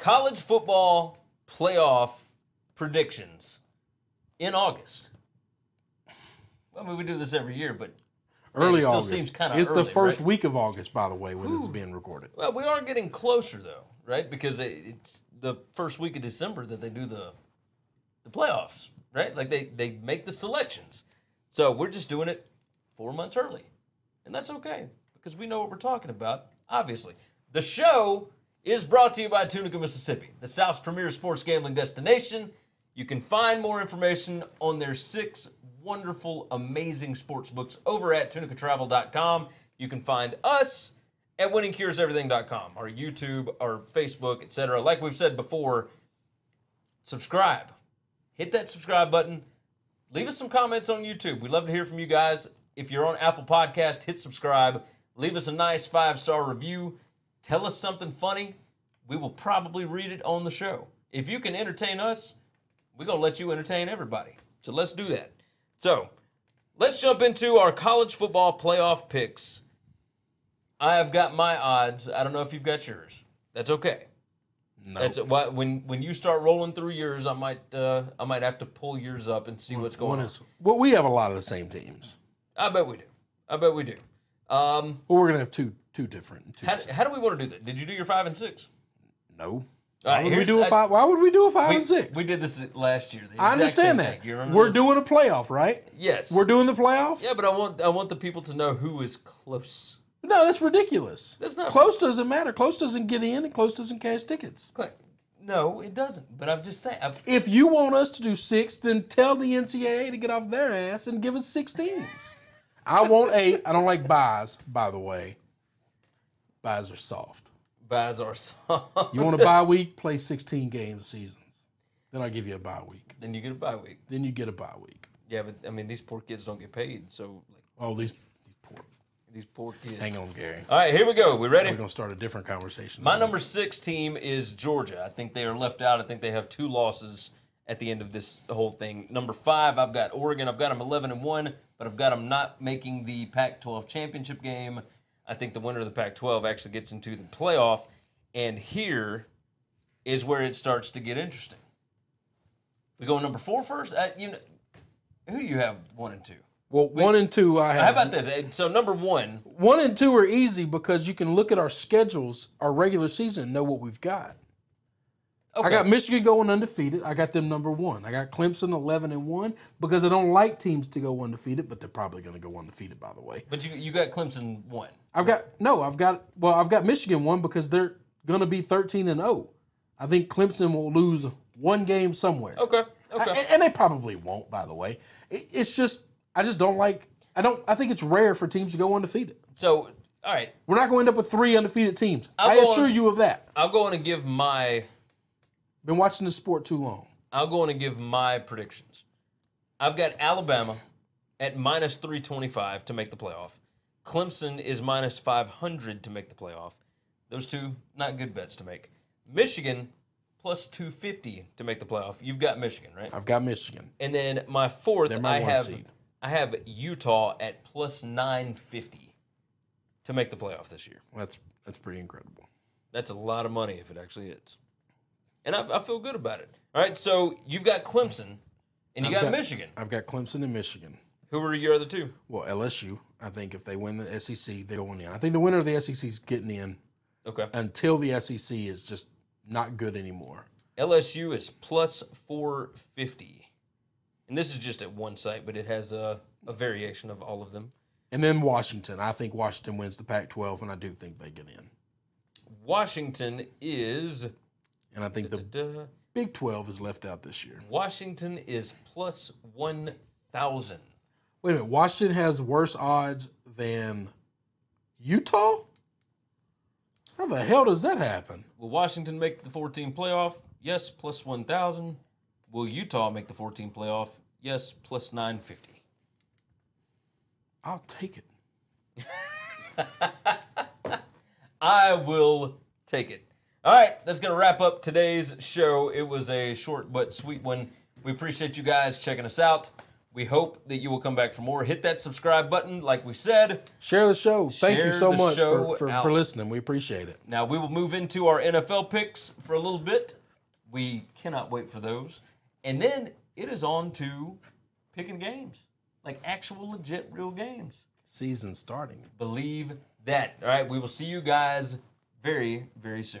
college football playoff predictions in August. I mean, we do this every year, but Early it still August. seems kinda it's the first right? week of August, by the way, when this is being recorded. well, we are getting closer though, right? Because it's the first week of December that they do the the playoffs, right? Like they they make the selections. So we're just doing it four months early, and that's okay because we know what we're talking about. Obviously, the show is brought to you by Tunica, Mississippi, the South's premier sports gambling destination. You can find more information on their six wonderful, amazing sports books over at tunicatravel.com. You can find us at winningcureseverything.com, our YouTube, our Facebook, etc. Like we've said before, subscribe. Hit that subscribe button. Leave us some comments on YouTube. We'd love to hear from you guys. If you're on Apple Podcast, hit subscribe. Leave us a nice five-star review. Tell us something funny. We will probably read it on the show. If you can entertain us, we're going to let you entertain everybody. So let's do that. So let's jump into our college football playoff picks. I have got my odds. I don't know if you've got yours. That's okay. No. That's why when when you start rolling through yours, I might uh, I might have to pull yours up and see what's going One on. is, well, we have a lot of the same teams. I bet we do. I bet we do. Um, Well, we're gonna have two two different. Two how, how do we want to do that? Did you do your five and six? no. Why right, would we do a five? Why would we do a five We, and six? we did this last year. I understand that. thing. You remember We're this? doing a playoff, right? yes. We're doing the playoff. yeah, but I want I want the people to know who is close. No, that's ridiculous. That's not Close doesn't matter. Close doesn't get in, and close doesn't cash tickets. Click. No, it doesn't. But I'm just saying. i If you want us to do six, then tell the NCAA to get off their ass and give us six teams. I want eight. I don't like byes, by the way. Byes are soft. byes are soft. You want a bye week? Play 16 games seasons. Then I'll give you a bye week. then you get a bye week. Then you get a bye week. Yeah, but I mean these poor kids don't get paid. So like Oh, these, these poor. these poor kids. Hang on, Gary. All right, here we go. We ready? We're gonna start a different conversation. My number six team is Georgia. I think they are left out. I think they have two losses at the end of this whole thing. Number five, I've got Oregon. I've got them 11 and one, but I've got them not making the Pac-12 championship game. I think the winner of the Pac-12 actually gets into the playoff, and here is where it starts to get interesting. We go number four first. Uh, you know, who do you have one and two? Well, one and two, I have. How about this? So number one, one and two are easy because you can look at our schedules, our regular season, and know what we've got. Okay. I got Michigan going undefeated. I got them number one. I got Clemson 11 and one because I don't like teams to go undefeated, but they're probably going to go undefeated, by the way. but you you got Clemson one. I've got no, I've got well, I've got Michigan one because they're going to be 13 and 0. I think Clemson will lose one game somewhere. Okay. Okay. and, and they probably won't, by the way. It, it's just I just don't like. I don't. I think it's rare for teams to go undefeated. So all right, We're not going to end up with three undefeated teams. I'll I assure on- you of that. I'll go on and give my Been watching the sport too long. I'll go on and give my predictions. I've got Alabama at minus 325 to make the playoff. Clemson is minus 500 to make the playoff. Those two, not good bets to make. Michigan plus 250 to make the playoff. You've got Michigan, right? I've got Michigan. And then my fourth, my I have seed. I have Utah at plus 950 to make the playoff this year. That's that's pretty incredible. That's a lot of money if it actually is. And I, I feel good about it. All right, so you've got Clemson and you I've got, Michigan. I've got Clemson and Michigan. Who are your other two? Well, LSU. I think if they win the SEC, they're going in. I think the winner of the SEC is getting in Okay. until the SEC is just not good anymore. LSU is plus 450. And this is just at one site, but it has a, a variation of all of them. And then Washington. I think Washington wins the Pac-12, and I do think they get in. Washington is. And I think the. Big 12 is left out this year. Washington is plus 1,000. Wait a minute. Washington has worse odds than Utah? How the hell does that happen? Will Washington make the 14 playoff? Yes, plus 1,000. Will Utah make the 14 playoff? Yes, plus 950. I'll take it. I will take it. All right, that's going to wrap up today's show. It was a short but sweet one. We appreciate you guys checking us out. We hope that you will come back for more. Hit that subscribe button, like we said. Share the show. Thank you so much for, for, for listening. We appreciate it. Now we will move into our NFL picks for a little bit. We cannot wait for those. And then it is on to picking games. Like actual legit real games. Season starting. Believe that. All right, we will see you guys very, very soon.